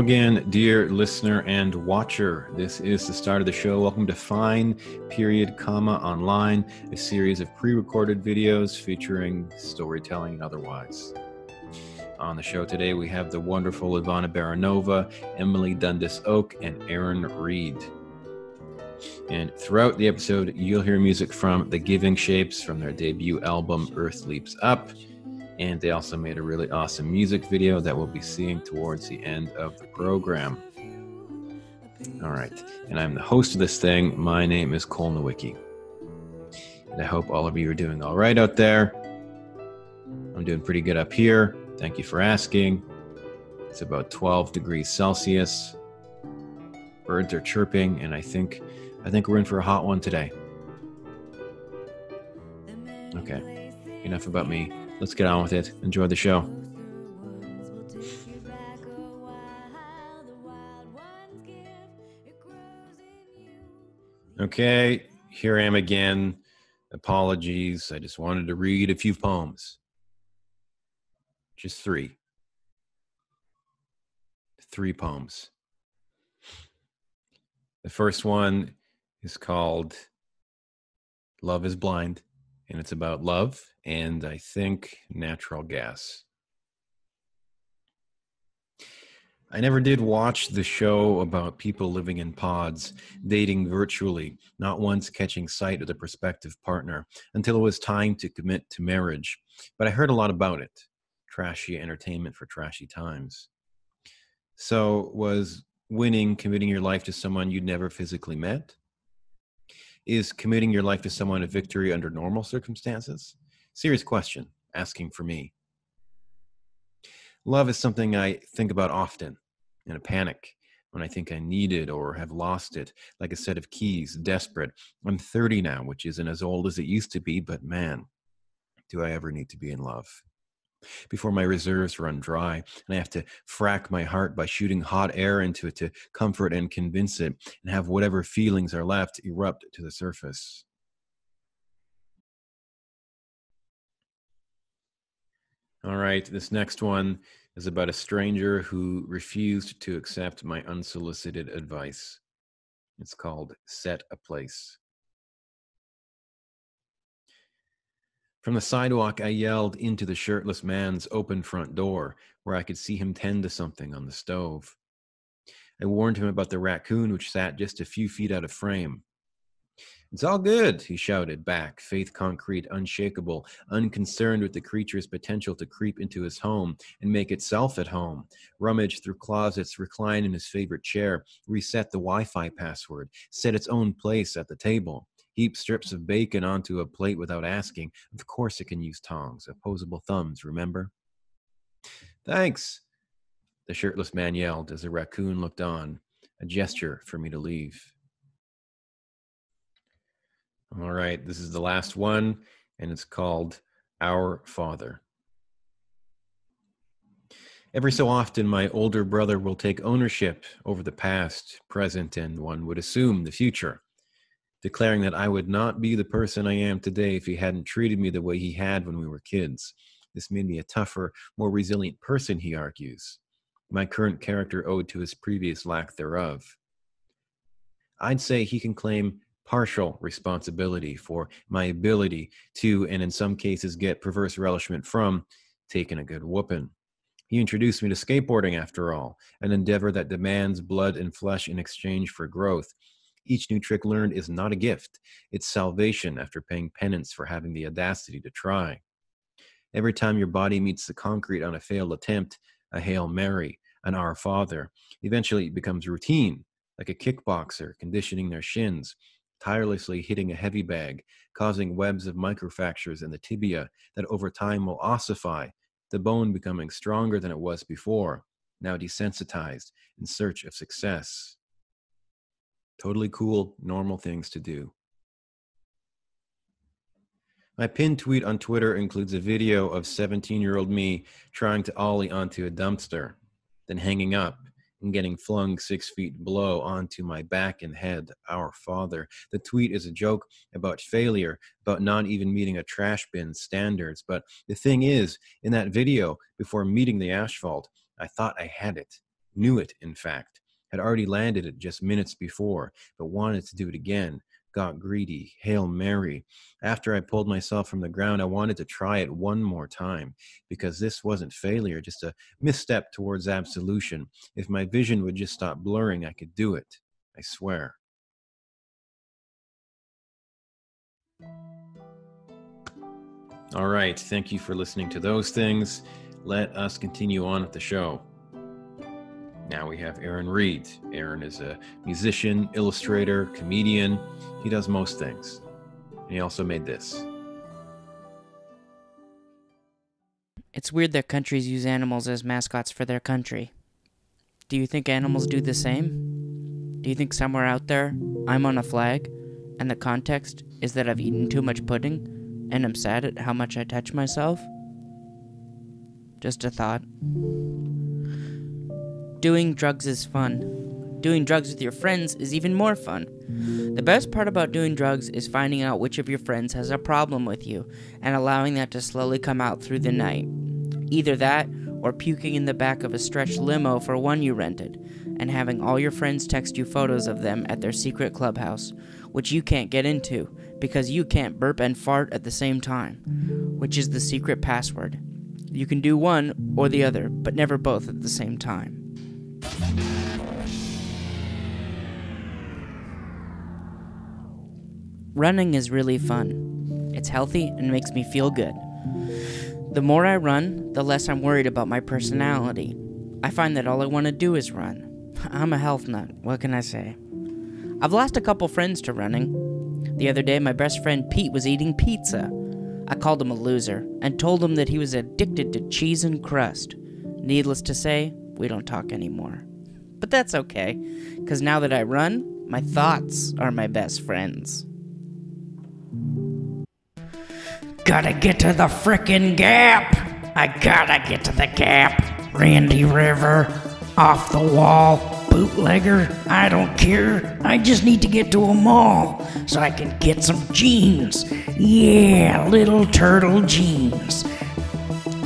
Again, dear listener and watcher. This is the start of the show. Welcome to Fine Period Comma Online, a series of pre recorded videos featuring storytelling and otherwise. On the show today, we have the wonderful Ivanna Baranova, Emily Dundas Oke, and Aaron Read. And throughout the episode, you'll hear music from The Giving Shapes from their debut album, Earth Leaps Up and they also made a really awesome music video that we'll be seeing towards the end of the program. All right, and I'm the host of this thing. My name is Cole Nowicki. And I hope all of you are doing all right out there. I'm doing pretty good up here. Thank you for asking. It's about 12 degrees Celsius. Birds are chirping, and I think I think we're in for a hot one today. Okay, enough about me let's get on with it. Enjoy the show. Okay, here I am again. Apologies. I just wanted to read a few poems. Just three. Three poems. The first one is called Love is Blind and it's about love and I think natural gas. I never did watch the show about people living in pods, dating virtually, not once catching sight of the prospective partner until it was time to commit to marriage. But I heard a lot about it trashy entertainment for trashy times. So, was winning committing your life to someone you'd never physically met? Is committing your life to someone a victory under normal circumstances? Serious question, asking for me. Love is something I think about often in a panic when I think I need it or have lost it, like a set of keys, desperate. I'm 30 now, which isn't as old as it used to be, but man, do I ever need to be in love before my reserves run dry and I have to frack my heart by shooting hot air into it to comfort and convince it and have whatever feelings are left erupt to the surface. All right, this next one is about a stranger who refused to accept my unsolicited advice. It's called Set a Place. From the sidewalk, I yelled into the shirtless man's open front door, where I could see him tend to something on the stove. I warned him about the raccoon which sat just a few feet out of frame. It's all good, he shouted back, faith concrete, unshakable, unconcerned with the creature's potential to creep into his home and make itself at home, rummage through closets, recline in his favorite chair, reset the Wi Fi password, set its own place at the table heap strips of bacon onto a plate without asking. Of course, it can use tongs, opposable thumbs, remember? Thanks, the shirtless man yelled as the raccoon looked on, a gesture for me to leave. All right, this is the last one, and it's called Our Father. Every so often, my older brother will take ownership over the past, present, and one would assume the future declaring that I would not be the person I am today if he hadn't treated me the way he had when we were kids. This made me a tougher, more resilient person, he argues. My current character owed to his previous lack thereof. I'd say he can claim partial responsibility for my ability to, and in some cases get perverse relishment from, taking a good whooping. He introduced me to skateboarding, after all, an endeavor that demands blood and flesh in exchange for growth, each new trick learned is not a gift, it's salvation after paying penance for having the audacity to try. Every time your body meets the concrete on a failed attempt, a Hail Mary, an Our Father, eventually it becomes routine, like a kickboxer conditioning their shins, tirelessly hitting a heavy bag, causing webs of microfractures in the tibia that over time will ossify, the bone becoming stronger than it was before, now desensitized in search of success. Totally cool, normal things to do. My pinned tweet on Twitter includes a video of 17 year old me trying to ollie onto a dumpster, then hanging up and getting flung six feet below onto my back and head. Our Father. The tweet is a joke about failure, about not even meeting a trash bin standards. But the thing is, in that video, before meeting the asphalt, I thought I had it. knew it, in fact, had already landed it just minutes before, but wanted to do it again, got greedy, Hail Mary. After I pulled myself from the ground, I wanted to try it one more time because this wasn't failure, just a misstep towards absolution. If my vision would just stop blurring, I could do it. I swear. All right. Thank you for listening to those things. Let us continue on with the show. Now we have Aaron Read. Aaron is a musician, illustrator, comedian. He does most things. And he also made this. It's weird that countries use animals as mascots for their country. Do you think animals do the same? Do you think somewhere out there I'm on a flag and the context is that I've eaten too much pudding and I'm sad at how much I touch myself? Just a thought. Doing drugs is fun. Doing drugs with your friends is even more fun. The best part about doing drugs is finding out which of your friends has a problem with you and allowing that to slowly come out through the night. Either that or puking in the back of a stretched limo for one you rented and having all your friends text you photos of them at their secret clubhouse, which you can't get into because you can't burp and fart at the same time, which is the secret password. You can do one or the other, but never both at the same time. Running is really fun. It's healthy and makes me feel good. The more I run, the less I'm worried about my personality. I find that all I want to do is run. I'm a health nut, what can I say? I've lost a couple friends to running. The other day, my best friend Pete was eating pizza. I called him a loser and told him that he was addicted to cheese and crust. Needless to say, we don't talk anymore. But that's okay, because now that I run, my thoughts are my best friends. Gotta get to the frickin' gap! I gotta get to the gap! Randy River, off the wall, bootlegger, I don't care. I just need to get to a mall so I can get some jeans. Yeah, little turtle jeans.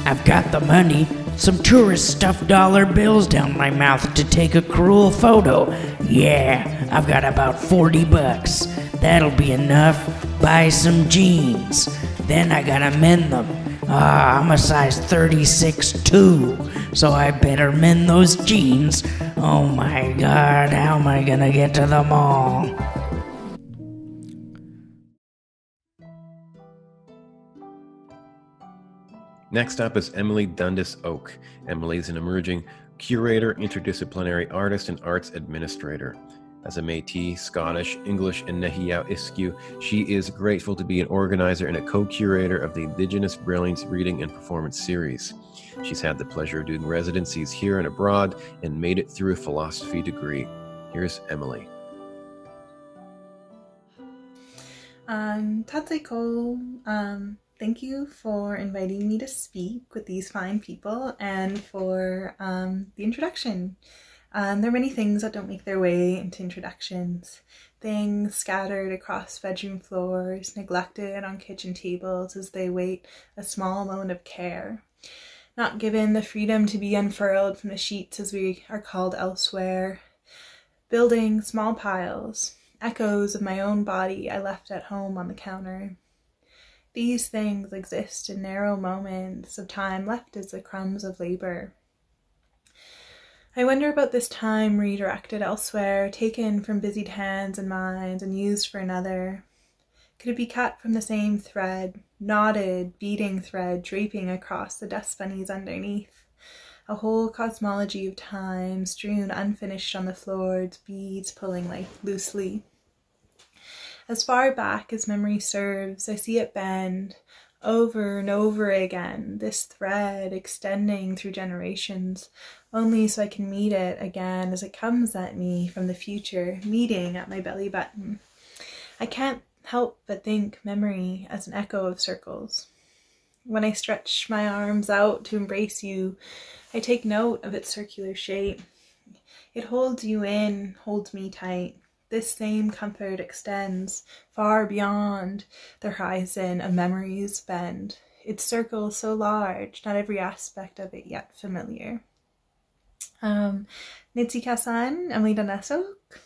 I've got the money some tourist stuffed dollar bills down my mouth to take a cruel photo. Yeah, I've got about 40 bucks. That'll be enough. Buy some jeans. Then I gotta mend them. Ah, I'm a size 36 too, so I better mend those jeans. Oh my god, how am I gonna get to the mall? Next up is Emily Dundas Oke. Emily is an emerging curator, interdisciplinary artist, and arts administrator. As a Metis, Scottish, English, and Nehiyaw Iskwew, she is grateful to be an organizer and a co curator of the Indigenous Brilliance Reading and Performance Series. She's had the pleasure of doing residencies here and abroad and made it through a philosophy degree. Here's Emily. Um, Tatsiko, um, thank you for inviting me to speak with these fine people and for um, the introduction. Um, there are many things that don't make their way into introductions. Things scattered across bedroom floors, neglected on kitchen tables as they wait a small moment of care. Not given the freedom to be unfurled from the sheets as we are called elsewhere. Building small piles, echoes of my own body I left at home on the counter. These things exist in narrow moments of time left as the crumbs of labor. I wonder about this time redirected elsewhere, taken from busied hands and minds and used for another. Could it be cut from the same thread, knotted, beating thread draping across the dust bunnies underneath? A whole cosmology of time strewn unfinished on the floor, beads pulling life loosely. As far back as memory serves, I see it bend over and over again, this thread extending through generations, only so I can meet it again as it comes at me from the future, meeting at my belly button. I can't help but think memory as an echo of circles. When I stretch my arms out to embrace you, I take note of its circular shape. It holds you in, holds me tight. This same comfort extends far beyond the horizon of memory's bend. Its circle so large, not every aspect of it yet familiar. Um, Nitsikasan, Emily Dundas Oke.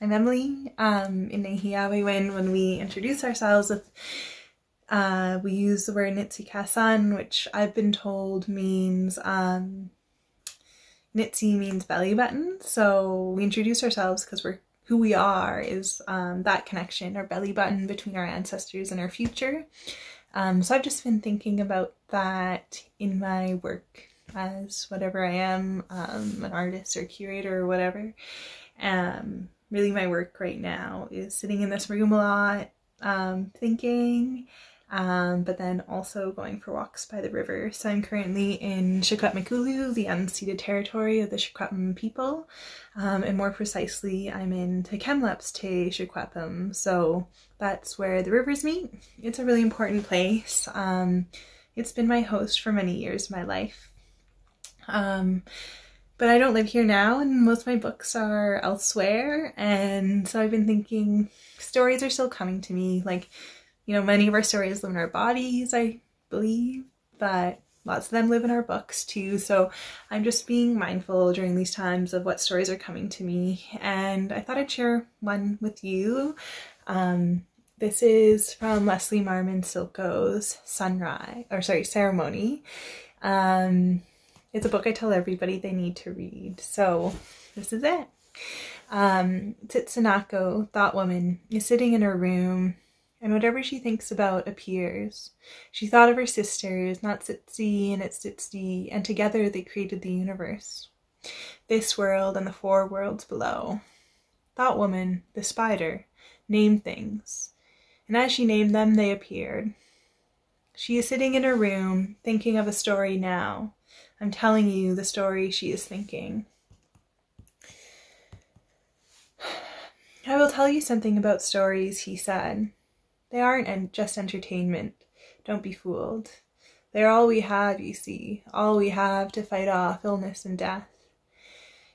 I'm Emily. Um, in Nahiawiwin, when we introduce ourselves with uh, we use the word Nitsikasan, which I've been told means um, Nitsi means belly button. So we introduce ourselves because we're who we are is um, that connection, our belly button between our ancestors and our future. Um, so I've just been thinking about that in my work as whatever I am, um, an artist or curator or whatever. Um, really, my work right now is sitting in this room a lot, um, thinking um, but then also going for walks by the river. So I'm currently in Secwepemcúlecw, the unceded territory of the Secwepemc people, um, and more precisely, I'm in Tk'emlúps Te Secwepemc, so that's where the rivers meet. It's a really important place. Um, it's been my host for many years of my life. Um, but I don't live here now, and most of my books are elsewhere, and so I've been thinking stories are still coming to me, like you know, many of our stories live in our bodies, I believe, but lots of them live in our books too. So I'm just being mindful during these times of what stories are coming to me. And I thought I'd share one with you. Um, this is from Leslie Marmon Silko's Sunrise, or sorry, Ceremony. Um, it's a book I tell everybody they need to read. So this is it. Um, thought woman, is sitting in her room and whatever she thinks about appears. She thought of her sisters, not Tsitsi and its Tsitsi, and together they created the universe. This world and the four worlds below. Thought woman, the spider, named things, and as she named them, they appeared. She is sitting in her room, thinking of a story now. I'm telling you the story she is thinking. I will tell you something about stories, he said. They aren't just entertainment. Don't be fooled. They're all we have, you see, all we have to fight off illness and death.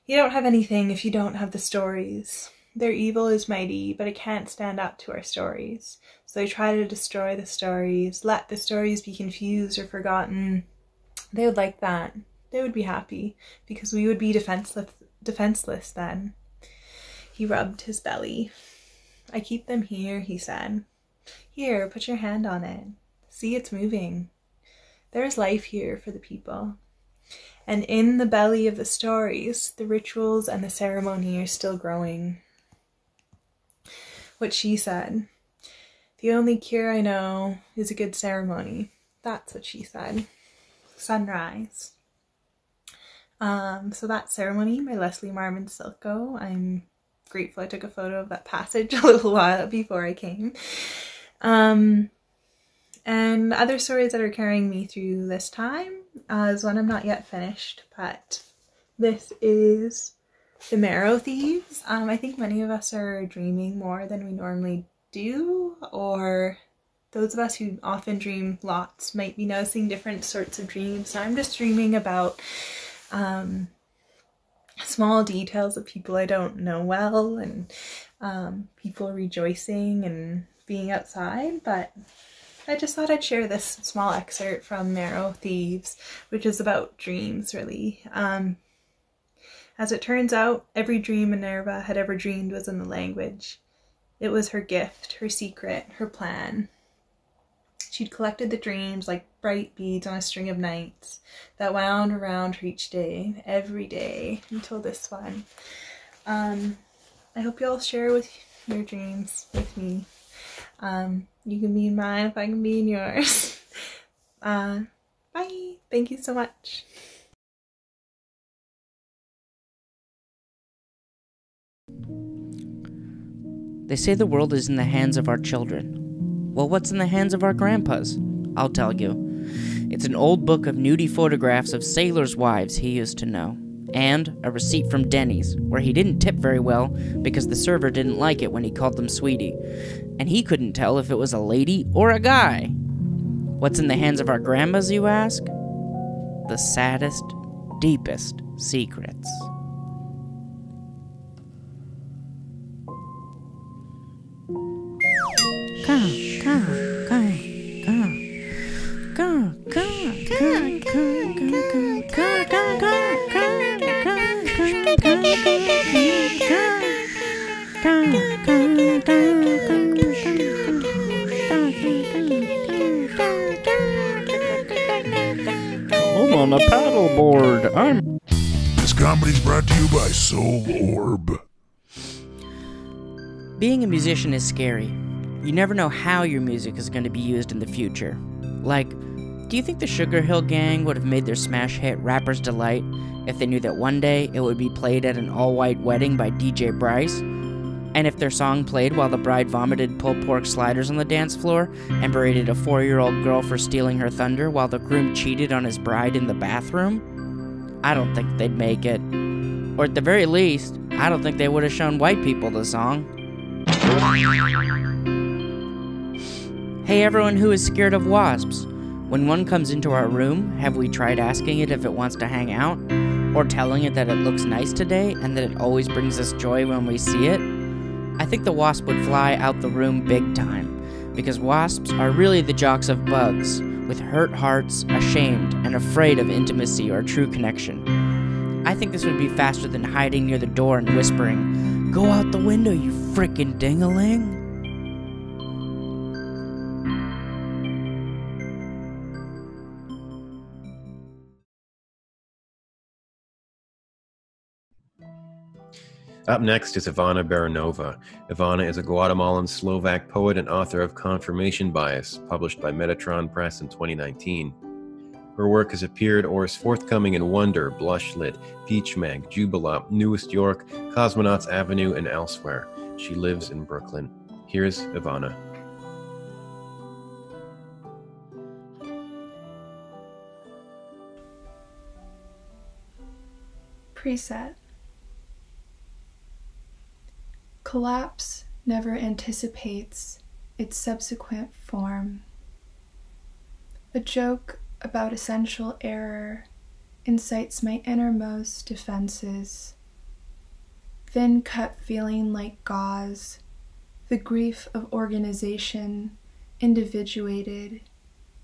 You don't have anything if you don't have the stories. Their evil is mighty, but it can't stand up to our stories. So they try to destroy the stories, let the stories be confused or forgotten. They would like that. They would be happy, because we would be defenseless, defenseless then. He rubbed his belly. I keep them here, he said. Here, put your hand on it. See, it's moving. There's life here for the people. And in the belly of the stories, the rituals and the ceremony are still growing. What she said. The only cure I know is a good ceremony. That's what she said. Sunrise. Um, so that ceremony by Leslie Marmon Silko. I'm grateful I took a photo of that passage a little while before I came. Um, and other stories that are carrying me through this time uh, is one I'm not yet finished, but this is The Marrow Thieves. Um, I think many of us are dreaming more than we normally do, or those of us who often dream lots might be noticing different sorts of dreams. So I'm just dreaming about um, small details of people I don't know well and um, people rejoicing and being outside, but I just thought I'd share this small excerpt from Marrow Thieves, which is about dreams, really. Um, as it turns out, every dream Minerva had ever dreamed was in the language. It was her gift, her secret, her plan. She'd collected the dreams like bright beads on a string of nights that wound around her each day, every day, until this one. Um, I hope you all share with your dreams with me. Um, you can be in mine if I can be in yours. uh, bye. Thank you so much. They say the world is in the hands of our children. Well, what's in the hands of our grandpas? I'll tell you. It's an old book of nudie photographs of sailors' wives he used to know, and a receipt from Denny's, where he didn't tip very well because the server didn't like it when he called them sweetie and he couldn't tell if it was a lady or a guy. What's in the hands of our grandmas, you ask? The saddest, deepest secrets. I'm This comedy's brought to you by Soul Orb. Being a musician is scary. You never know how your music is going to be used in the future. Like, do you think the Sugar Hill Gang would have made their smash hit Rapper's Delight if they knew that one day it would be played at an all white wedding by DJ Bryce? And if their song played while the bride vomited pulled pork sliders on the dance floor and berated a four year old girl for stealing her thunder while the groom cheated on his bride in the bathroom? I don't think they'd make it. Or at the very least, I don't think they would have shown white people the song. Hey, everyone who is scared of wasps. When one comes into our room, have we tried asking it if it wants to hang out? Or telling it that it looks nice today and that it always brings us joy when we see it? I think the wasp would fly out the room big time, because wasps are really the jocks of bugs, with hurt hearts, ashamed, and afraid of intimacy or true connection. I think this would be faster than hiding near the door and whispering, Go out the window, you frickin' dingaling. Up next is Ivanna Baranova. Ivanna is a Guatemalan Slovak poet and author of Confirmation Bias, published by Metatron Press in 2019. Her work has appeared or is forthcoming in Wonder, Blushlit, Peach Mag, Jubilant, Newest York, Cosmonauts Avenue, and elsewhere. She lives in Brooklyn. Here's Ivanna. Preset Collapse never anticipates its subsequent form. A joke about essential error incites my innermost defenses. Thin cut feeling like gauze, the grief of organization, individuated,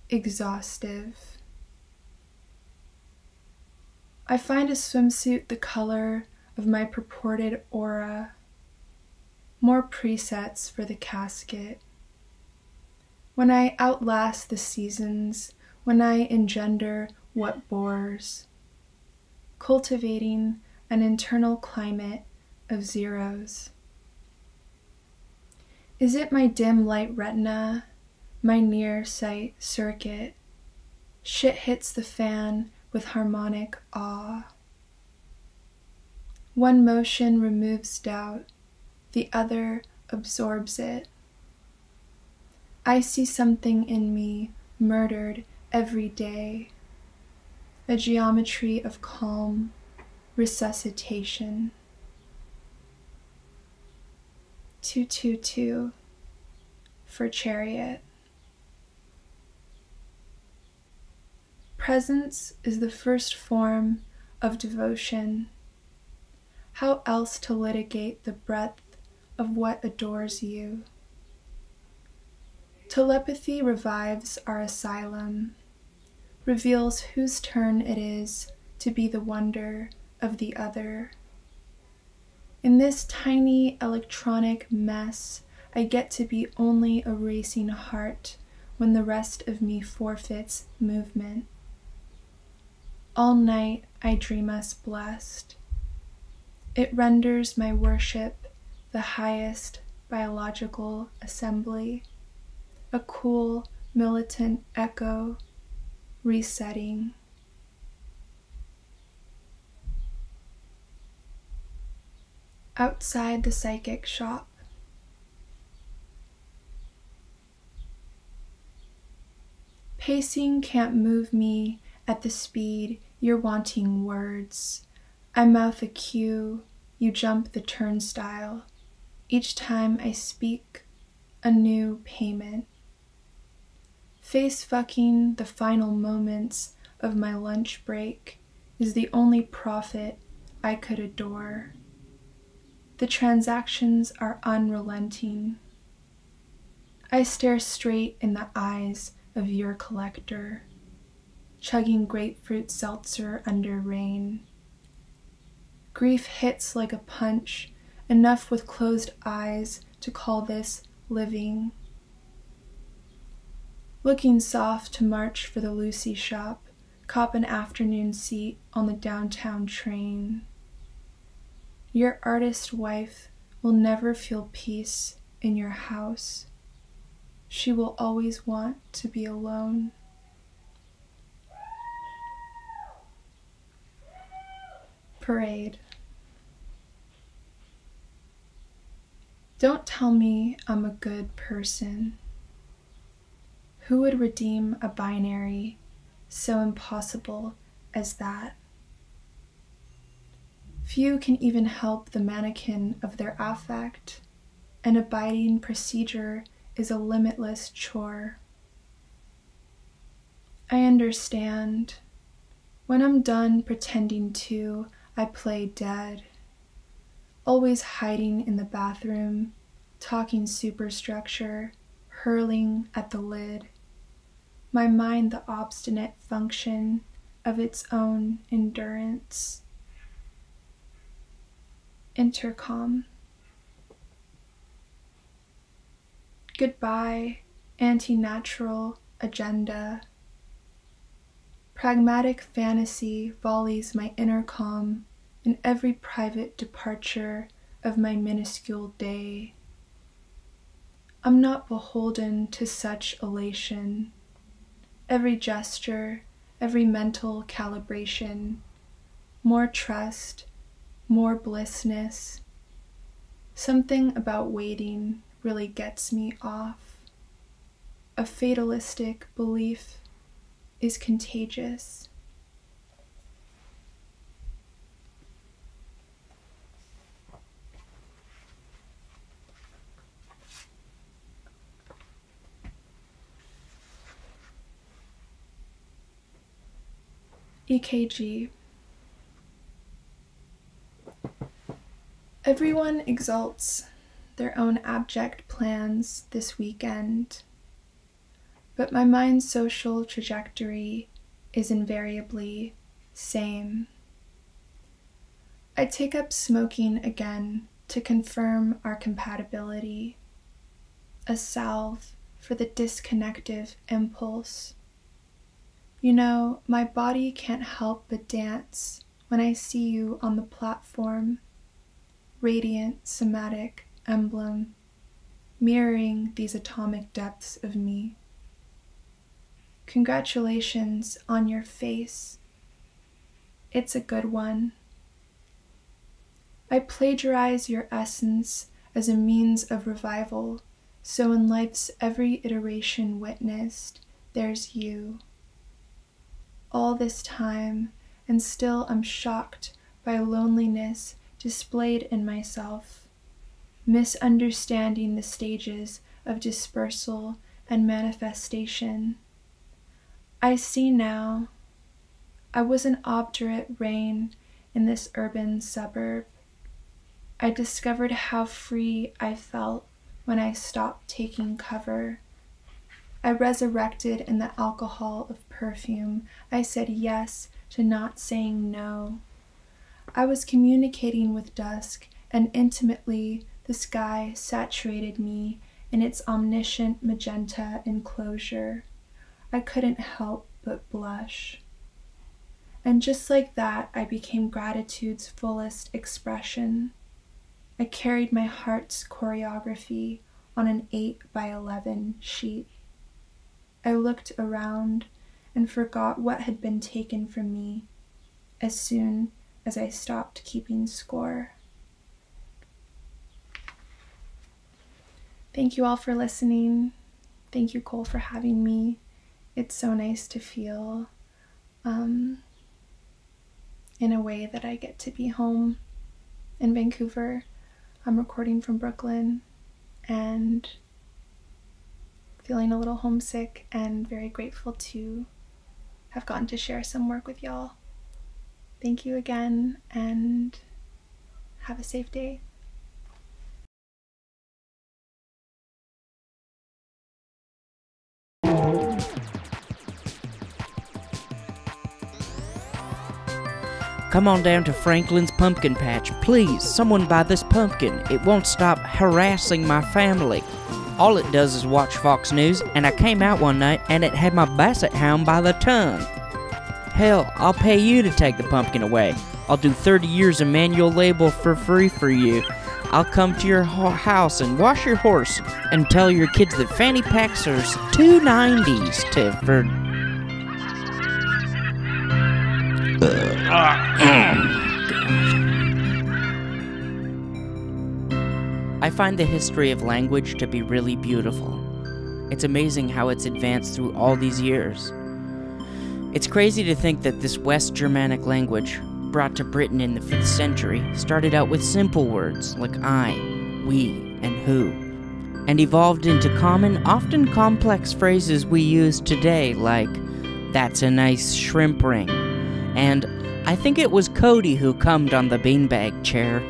exhaustive. I find a swimsuit the color of my purported aura, more presets for the casket. When I outlast the seasons, when I engender what bores, cultivating an internal climate of zeros. Is it my dim light retina, my near sight circuit? Shit hits the fan with harmonic awe. One motion removes doubt, the other absorbs it. I see something in me murdered every day, a geometry of calm resuscitation. 222 for Chariot. Presence is the first form of devotion. How else to litigate the breadth of what adores you? Telepathy revives our asylum, reveals whose turn it is to be the wonder of the other. In this tiny electronic mess, I get to be only a racing heart when the rest of me forfeits movement. All night I dream us blessed. It renders my worship the highest biological assembly, a cool, militant echo, resetting. Outside the psychic shop. Pacing can't move me at the speed you're wanting words. I mouth a cue, you jump the turnstile. Each time I speak, a new payment. Face fucking the final moments of my lunch break is the only profit I could adore. The transactions are unrelenting. I stare straight in the eyes of your collector, chugging grapefruit seltzer under rain. Grief hits like a punch, enough with closed eyes to call this living. Looking soft to march for the Lucy shop, cop an afternoon seat on the downtown train. Your artist wife will never feel peace in your house. She will always want to be alone. Parade. Don't tell me I'm a good person. Who would redeem a binary so impossible as that? Few can even help the mannequin of their affect. An abiding procedure is a limitless chore. I understand. When I'm done pretending to, I play dead. Always hiding in the bathroom, talking superstructure, hurling at the lid. My mind the obstinate function of its own endurance. Intercom. Goodbye, anti natural agenda. Pragmatic fantasy volleys my intercom in every private departure of my minuscule day. I'm not beholden to such elation. Every gesture, every mental calibration, more trust, more blissness. Something about waiting really gets me off. A fatalistic belief is contagious. EKG Everyone exalts their own abject plans this weekend, but my mind's social trajectory is invariably same. I take up smoking again to confirm our compatibility, a salve for the disconnective impulse. You know, my body can't help but dance when I see you on the platform radiant somatic emblem, mirroring these atomic depths of me. Congratulations on your face. It's a good one. I plagiarize your essence as a means of revival, so in life's every iteration witnessed, there's you. All this time, and still I'm shocked by loneliness displayed in myself, misunderstanding the stages of dispersal and manifestation. I see now. I was an obdurate rain in this urban suburb. I discovered how free I felt when I stopped taking cover. I resurrected in the alcohol of perfume. I said yes to not saying no. I was communicating with dusk, and intimately the sky saturated me in its omniscient magenta enclosure. I couldn't help but blush. And just like that, I became gratitude's fullest expression. I carried my heart's choreography on an 8 by 11 sheet. I looked around and forgot what had been taken from me as soon as I stopped keeping score. Thank you all for listening. Thank you, Cole, for having me. It's so nice to feel um, in a way that I get to be home in Vancouver. I'm recording from Brooklyn and feeling a little homesick and very grateful to have gotten to share some work with y'all. Thank you again and have a safe day. Come on down to Franklin's Pumpkin Patch. Please, someone buy this pumpkin. It won't stop harassing my family. All it does is watch Fox News, and I came out one night and it had my basset hound by the tongue. Hell, I'll pay you to take the pumpkin away. I'll do 30 years of manual labor for free for you. I'll come to your ho- house and wash your horse and tell your kids that fanny packs are 290s to for I find the history of language to be really beautiful. It's amazing how it's advanced through all these years. It's crazy to think that this West Germanic language, brought to Britain in the 5th century, started out with simple words like I, we, and who, and evolved into common, often complex phrases we use today like, that's a nice shrimp ring, and I think it was Cody who cummed on the beanbag chair.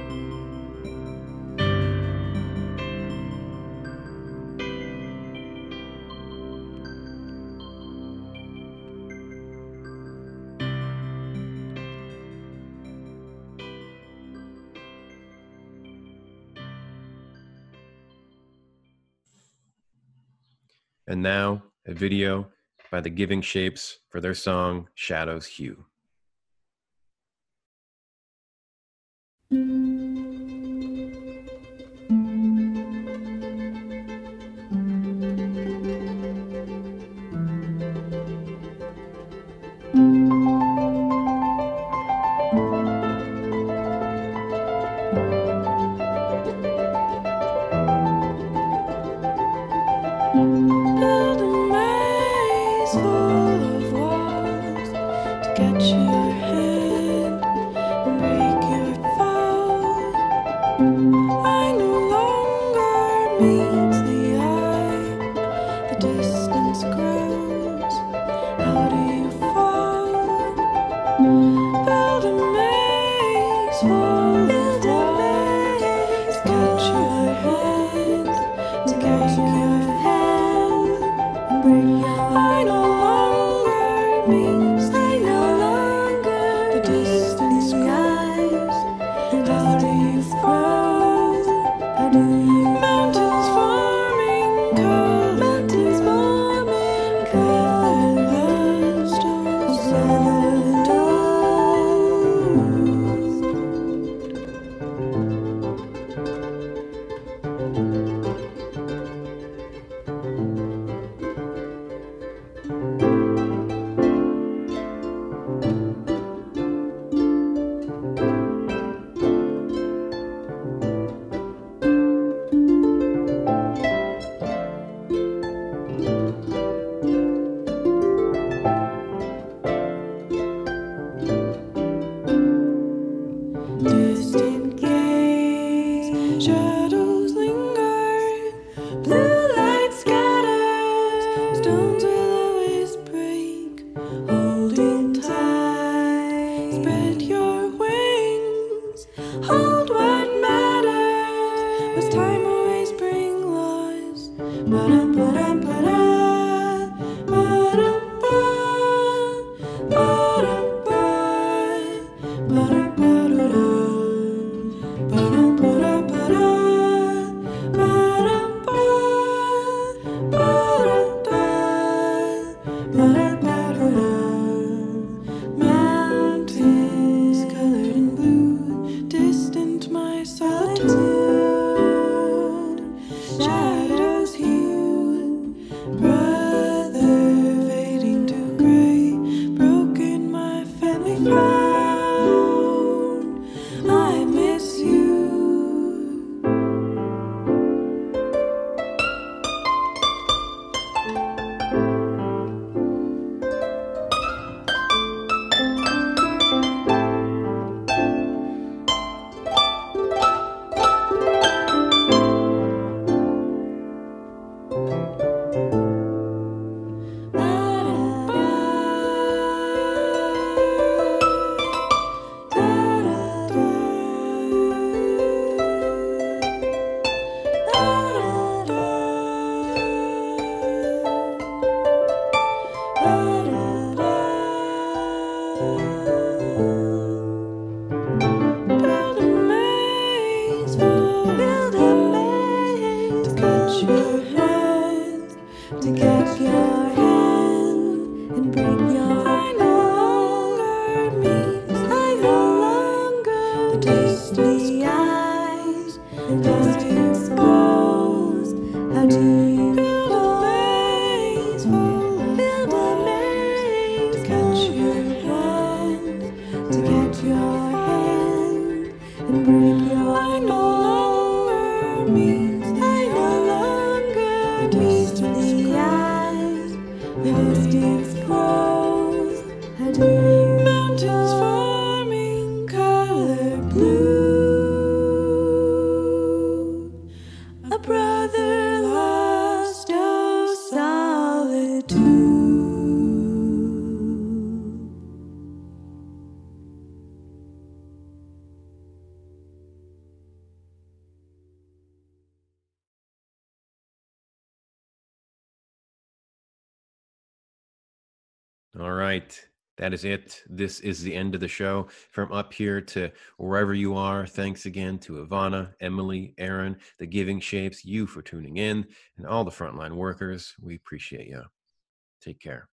And now, a video by the Giving Shapes for their song Shadows Hue. Longer That is it. This is the end of the show. From up here to wherever you are, thanks again to Ivanna, Emily, Aaron, the Giving Shapes, you for tuning in, and all the frontline workers. We appreciate you. Take care.